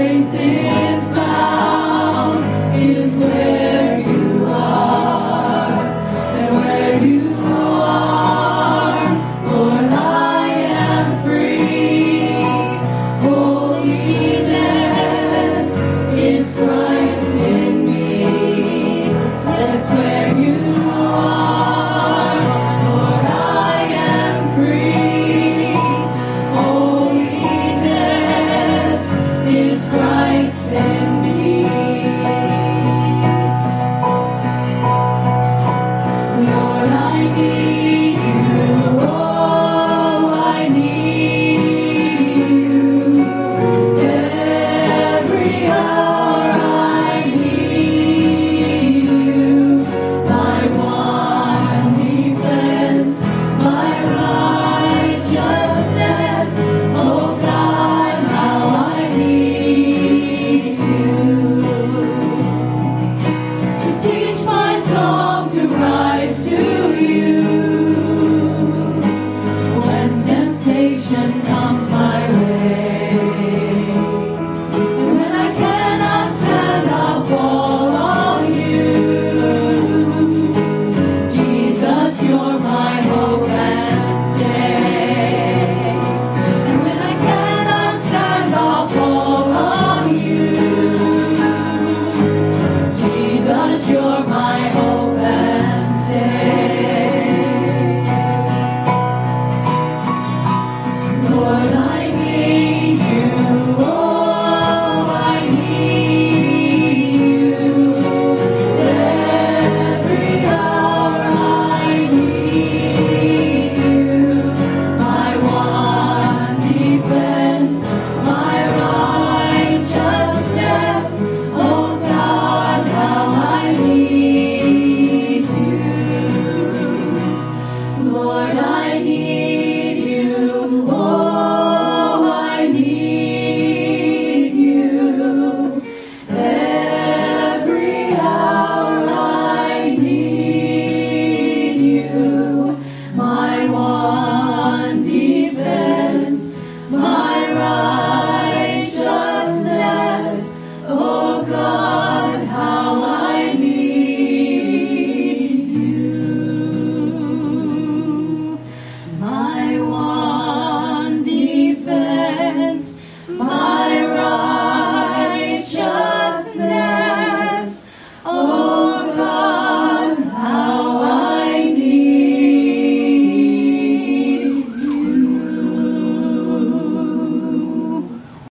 embracing.